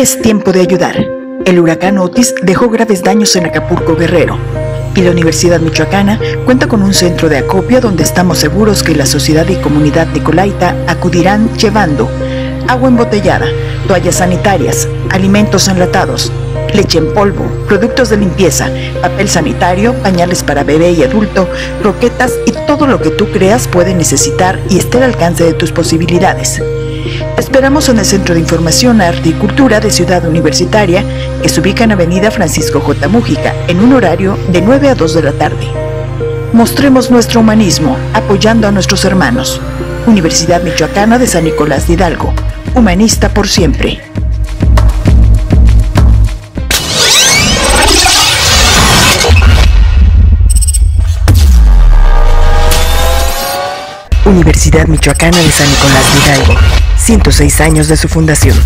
Es tiempo de ayudar. El huracán Otis dejó graves daños en Acapulco Guerrero y la Universidad Michoacana cuenta con un centro de acopio donde estamos seguros que la sociedad y comunidad nicolaita acudirán llevando agua embotellada, toallas sanitarias, alimentos enlatados, leche en polvo, productos de limpieza, papel sanitario, pañales para bebé y adulto, roquetas y todo lo que tú creas puede necesitar y esté al alcance de tus posibilidades. Esperamos en el Centro de Información, Arte y Cultura de Ciudad Universitaria, que se ubica en Avenida Francisco J. Mújica, en un horario de 9 a 2 de la tarde. Mostremos nuestro humanismo, apoyando a nuestros hermanos. Universidad Michoacana de San Nicolás de Hidalgo. Humanista por siempre. Universidad Michoacana de San Nicolás de Hidalgo. 106 años de su fundación.